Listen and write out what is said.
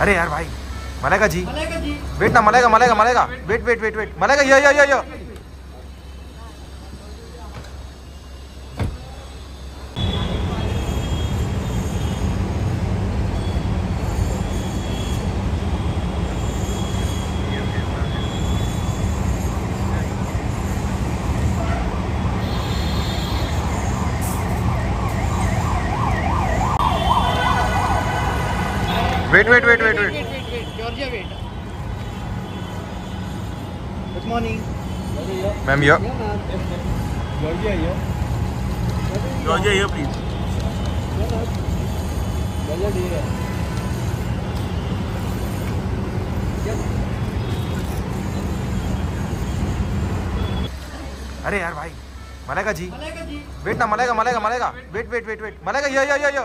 अरे यार भाई मलेगा जी। मलेगा जी। वेट ना मलेगा मलेगा मलेगा। वेट वेट वेट वेट मलेगा यो यो यो यो। Wait wait wait wait Georgia wait good morning ma'am your Georgia your please अरे यार भाई मलेगा जी। मलेगा जी। वेट ना मलेगा मलेगा मलेगा। वेट वेट वेट वेट मलेगा यो यो यो यो